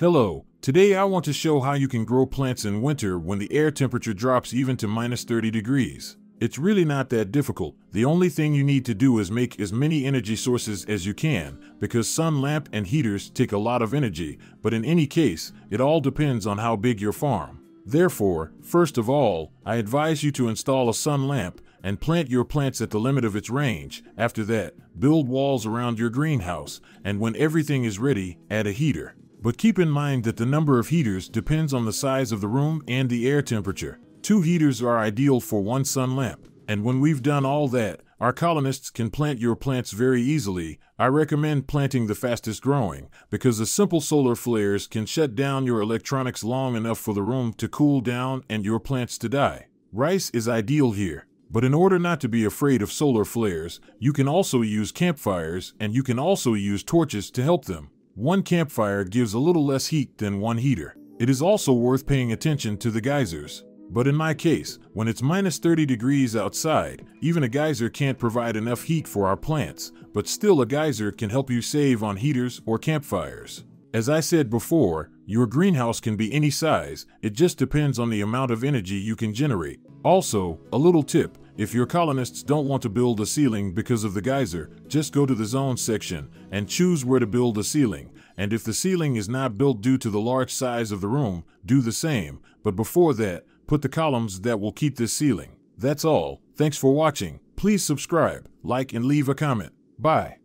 Hello, today I want to show how you can grow plants in winter when the air temperature drops even to minus 30 degrees. It's really not that difficult. The only thing you need to do is make as many energy sources as you can, because sun lamp and heaters take a lot of energy, but in any case, it all depends on how big your farm. Therefore, first of all, I advise you to install a sun lamp and plant your plants at the limit of its range. After that, build walls around your greenhouse, and when everything is ready, add a heater. But keep in mind that the number of heaters depends on the size of the room and the air temperature. Two heaters are ideal for one sun lamp. And when we've done all that, our colonists can plant your plants very easily. I recommend planting the fastest growing because the simple solar flares can shut down your electronics long enough for the room to cool down and your plants to die. Rice is ideal here. But in order not to be afraid of solar flares, you can also use campfires and you can also use torches to help them. One campfire gives a little less heat than one heater. It is also worth paying attention to the geysers. But in my case, when it's minus 30 degrees outside, even a geyser can't provide enough heat for our plants, but still a geyser can help you save on heaters or campfires. As I said before, your greenhouse can be any size, it just depends on the amount of energy you can generate. Also, a little tip if your colonists don't want to build a ceiling because of the geyser, just go to the zone section and choose where to build a ceiling. And if the ceiling is not built due to the large size of the room, do the same. But before that, put the columns that will keep this ceiling. That's all. Thanks for watching. Please subscribe, like, and leave a comment. Bye.